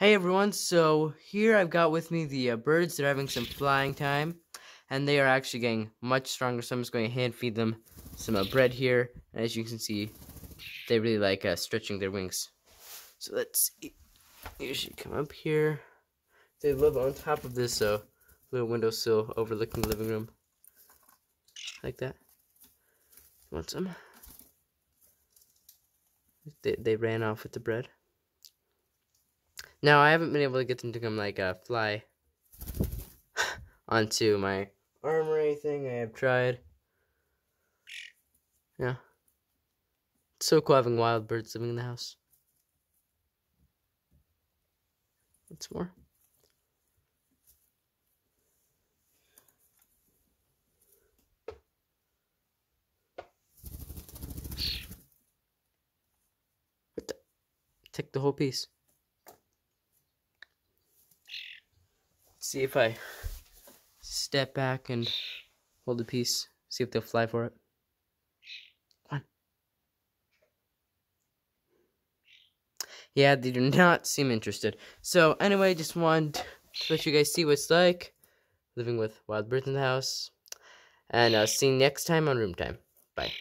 Hey everyone, so here I've got with me the uh, birds. They're having some flying time, and they are actually getting much stronger. So I'm just going to hand feed them some uh, bread here. And as you can see, they really like uh, stretching their wings. So let's see. You should come up here. They live on top of this uh, little windowsill overlooking the living room. Like that. Want some? They, they ran off with the bread. Now, I haven't been able to get them to come, like, uh, fly onto my arm or anything. I have tried. Yeah. It's so cool having wild birds living in the house. What's more? Take the whole piece. See if I step back and hold the piece, see if they'll fly for it. Come on. Yeah, they do not seem interested. So, anyway, just wanted to let you guys see what it's like living with wild birds in the house. And uh, see you next time on Reuben Time. Bye.